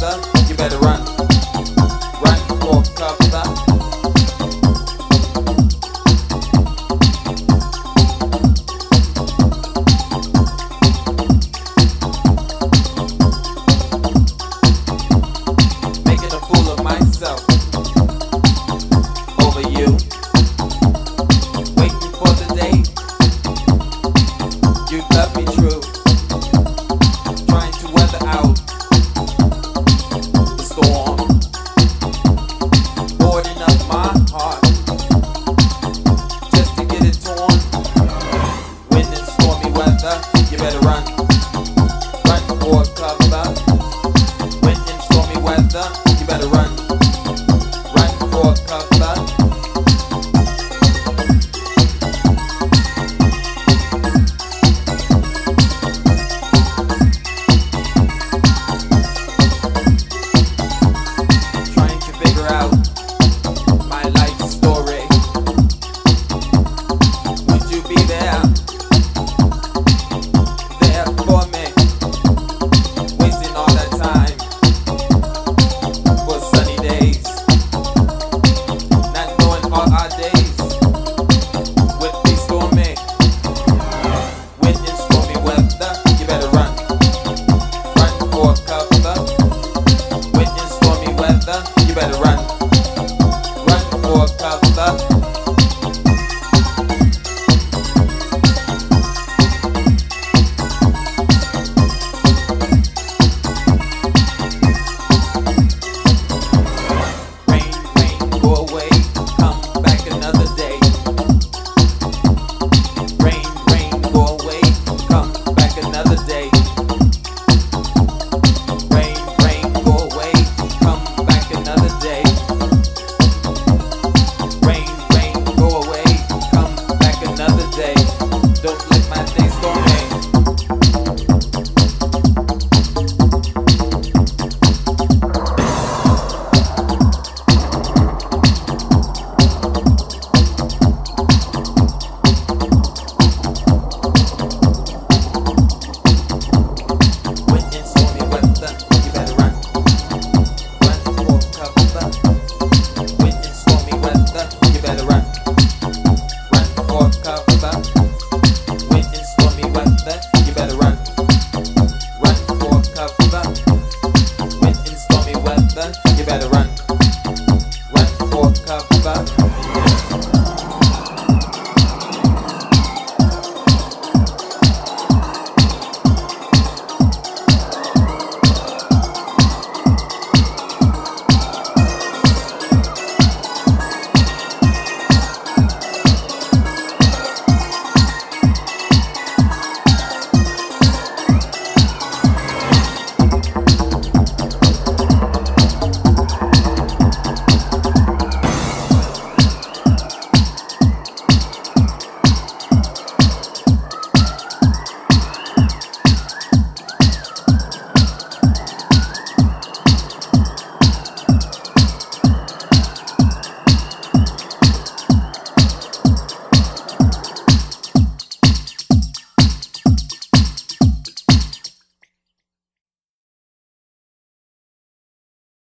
back. フフフ。